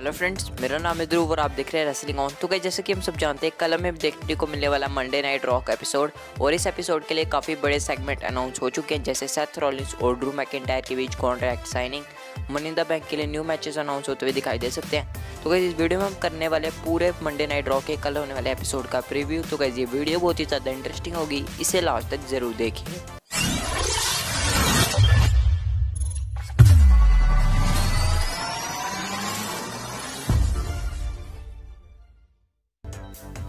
Hello friends मेरा नाम है ध्रुव और आप देख रहे हैं रेसलिंग ऑन तो कहीं जैसे कि हम सब जानते हैं, कल हमें देखने को मिलने वाला मंडे नाइट रॉक एपिसोड और इस एपिसोड के लिए काफ़ी बड़े सेगमेंट अनाउंस हो चुके हैं, जैसे सेथ रॉलिंस और ड्रू मैकेंटायर के बीच contract signing money in the bank के लिए न्यू मैचेस अनाउंस होते हुए दिखाई दे सकते हैं। तो कहीं इस वीडियो में हम करने वाले पूरे मंडे नाइट रॉक के कल होने वाले एपिसोड का प्रीव्यू तो कहीं ये वीडियो बहुत ही ज़्यादा इंटरेस्टिंग होगी, इसे लास्ट तक ज़रूर देखिए।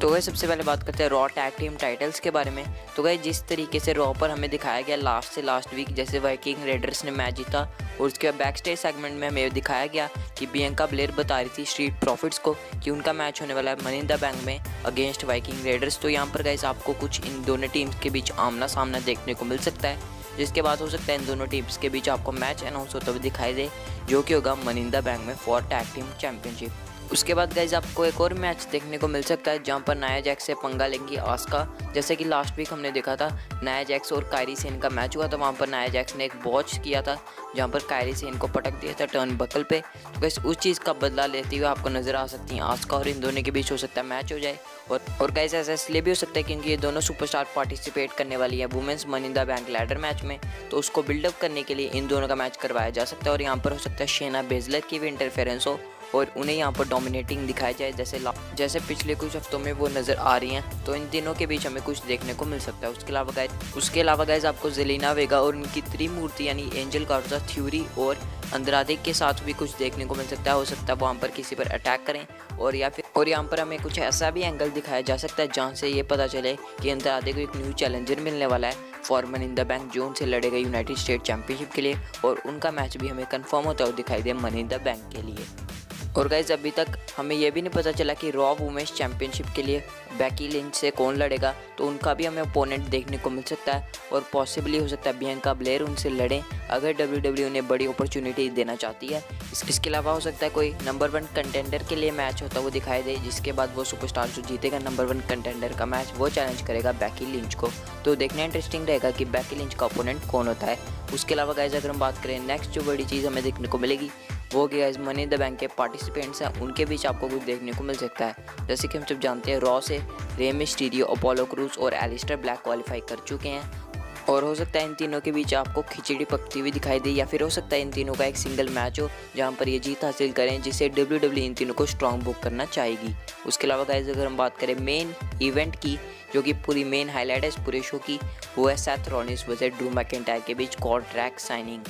तो वह सबसे पहले बात करते हैं रॉ टैग टीम टाइटल्स के बारे में। तो गए जिस तरीके से रॉ पर हमें दिखाया गया लास्ट से लास्ट वीक जैसे वाइकिंग रेडर्स ने मैच जीता, और उसके बाद बैक स्टेज सेगमेंट में हमें दिखाया गया कि बियंका ब्लेयर बता रही थी स्ट्रीट प्रॉफिट्स को कि उनका मैच होने वाला है मनिंदा बैंक में अगेंस्ट वाइकिंग रेडर्स तो यहाँ पर गैस आपको कुछ इन दोनों टीम्स के बीच आमना सामना देखने को मिल सकता है, जिसके बाद हो सकता है इन दोनों टीम्स के बीच आपको मैच अनाउंस होता हुआ दिखाई दे, जो कि होगा मनिंदा बैंक में फॉर टैग टीम चैंपियनशिप उसके बाद गाइज़ आपको एक और मैच देखने को मिल सकता है, जहाँ पर नया जैक्स से पंगा लेंगी आस्का। जैसे कि लास्ट वीक हमने देखा था, नया जैक्स और कायरी सेन का मैच हुआ था, वहाँ पर नया जैक्स ने एक बॉच किया था, जहाँ पर कायरी सेन को पटक दिया था टर्न बकल पे। तो वैसे उस चीज़ का बदला लेते हुए आपको नज़र आ सकती हैं आस्का और इन दोनों के बीच हो सकता है मैच हो जाए। और और गाइज़ ऐसा इसलिए भी हो सकता है क्योंकि ये दोनों सुपरस्टार पार्टिसिपेट करने वाली है women's money in the bank ladder match में। तो उसको बिल्डअप करने के लिए इन दोनों का मैच करवाया जा सकता है, और यहाँ पर हो सकता है शेना बेजलर की भी इंटरफेरेंस हो और उन्हें यहाँ पर डोमिनेटिंग दिखाया जाए, जैसे जैसे पिछले कुछ हफ्तों में वो नज़र आ रही हैं तो इन दिनों के बीच हमें कुछ देखने को मिल सकता है। उसके अलावा गाइज़ उसके अलावा गाइज़ आपको जलीना वेगा और उनकी त्रिमूर्ति, यानी एंजल कार्जा थ्यूरी और अंदरादे के साथ भी कुछ देखने को मिल सकता है। हो सकता है वहाँ पर किसी पर अटैक करें और या फिर और यहाँ पर हमें कुछ ऐसा भी एंगल दिखाया जा सकता है, जहाँ से ये पता चले कि अंदरादे को एक न्यू चैलेंजर मिलने वाला है फॉरमन इन द बैंक जो उनसे लड़ेगा यूनाइटेड स्टेट चैंपियनशिप के लिए, और उनका मैच भी हमें कन्फर्म होता हुआ दिखाई दे मनी इन द बैंक के लिए। और गाइज़ अभी तक हमें यह भी नहीं पता चला कि रॉ वुमेंस चैंपियनशिप के लिए बैकी लिंच से कौन लड़ेगा तो उनका भी हमें ओपोनेंट देखने को मिल सकता है और पॉसिबली हो सकता है बियंका ब्लेयर उनसे लड़ें, अगर डब्ल्यू डब्ल्यू उन्हें बड़ी अपॉर्चुनिटी देना चाहती है। इसके अलावा हो सकता है कोई नंबर वन कंटेंडर के लिए मैच होता वो दिखाई दे, जिसके बाद वो सुपरस्टार जो जीतेगा नंबर वन कंटेंडर का मैच वो चैलेंज करेगा बैकी लिंच को। तो देखना इंटरेस्टिंग रहेगा कि बैकी लिंच का ओपोनेंट कौन होता है। उसके अलावा गाइज़ अगर हम बात करें नेक्स्ट जो बड़ी चीज़ हमें देखने को मिलेगी वो कि गाइज़ मनी द बैंक के पार्टिसिपेंट्स हैं। उनके बीच आपको कुछ देखने को मिल सकता है। जैसे कि हम सब जानते हैं रॉ से रेम स्टीरियो अपोलो क्रूज और एलिस्टर ब्लैक क्वालिफाई कर चुके हैं। और हो सकता है इन तीनों के बीच आपको खिचड़ी पकती हुई दिखाई दे, या फिर हो सकता है इन तीनों का एक सिंगल मैच हो, जहाँ पर ये जीत हासिल करें, जिसे डब्ल्यू डब्ल्यू इन तीनों को स्ट्रॉन्ग बुक करना चाहेगी। उसके अलावा गाइज़ अगर हम बात करें मेन इवेंट की, जो कि पूरी मेन हाईलाइट है इस पूरे शो की, वो है सैथ रॉनिस वजह ड्रू मैकेंटायर के बीच कॉन्ट्रैक्ट साइनिंग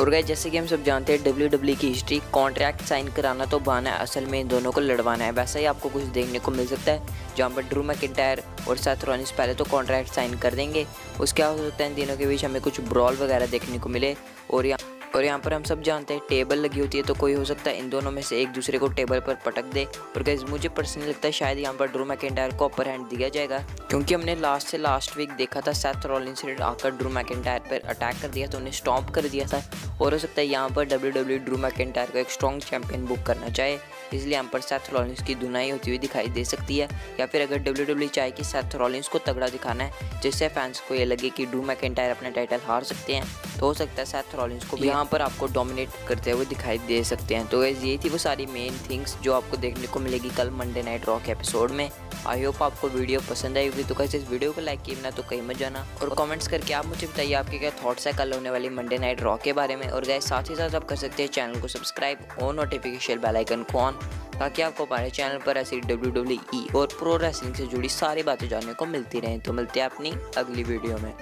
और गए। जैसे कि हम सब जानते हैं डब्ल्यू डब्ल्यू की हिस्ट्री कॉन्ट्रैक्ट साइन कराना तो बहाना है, असल में इन दोनों को लड़वाना है। वैसा ही आपको कुछ देखने को मिल सकता है। जहाँ पर ड्रू मैकिटायर और साथ रॉनिस पहले तो कॉन्ट्रैक्ट साइन कर देंगे, उसके हो सकता है इन दिनों के बीच हमें कुछ ब्रॉल वगैरह देखने को मिले। और यहाँ और यहाँ पर हम सब जानते हैं, टेबल लगी होती है तो कोई हो सकता है इन दोनों में से एक दूसरे को टेबल पर पटक दे। और गैस मुझे पर्सनली लगता है शायद यहाँ पर ड्रू मैकेंटायर को अपर हैंड दिया जाएगा, क्योंकि हमने लास्ट से लास्ट वीक देखा था सेथ रॉलिंस ने आकर ड्रू मैकेंटायर पर अटैक कर दिया तो उन्हें स्टॉप कर दिया था। और हो सकता है यहाँ पर डब्ल्यू डब्ल्यू ड्रू मैकेंटायर को एक स्ट्रॉन्ग चैंपियन बुक करना चाहे, इसलिए यहाँ पर सेथ रॉलिंस की दुनाई होती हुई दिखाई दे सकती है। या फिर अगर डब्ल्यू डब्ल्यू चाहे कि सेथ रॉलिंस को तगड़ा दिखाना है, जिससे फैंस को ये लगे कि ड्रू मैकेंटायर अपना टाइटल हार सकते हैं। तो हो सकता है सेथ रॉलिंस को भी यहाँ पर आपको डोमिनेट करते हुए दिखाई दे सकते हैं। तो ये थी वो सारी मेन थिंग्स जो आपको देखने को मिलेगी कल मंडे नाइट रॉक एपिसोड में। आई होप आपको वीडियो पसंद आई होगी। तो कैसे इस वीडियो को लाइक किए ना तो कहीं मत जाना और कमेंट्स करके आप मुझे बताइए आपके क्या थॉट्स है कल होने वाली मंडे नाइट रॉक के बारे में। और गए साथ ही साथ आप कर सकते हैं चैनल को सब्सक्राइब और नोटिफिकेशन बेल आइकन को ऑन ताकि आपको हमारे चैनल पर ऐसी डब्ल्यू डब्ल्यू ई और प्रो रेसलिंग से जुड़ी सारी बातें जानने को मिलती रहें। तो मिलते हैं अपनी अगली वीडियो में।